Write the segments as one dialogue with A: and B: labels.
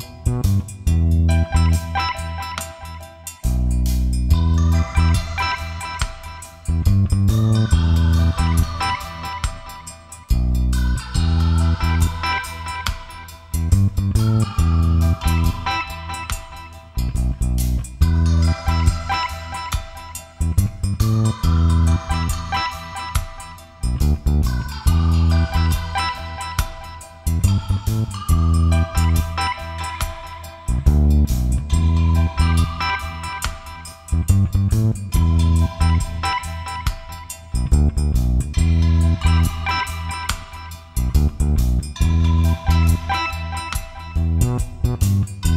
A: Thank Thank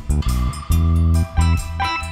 A: Thank you.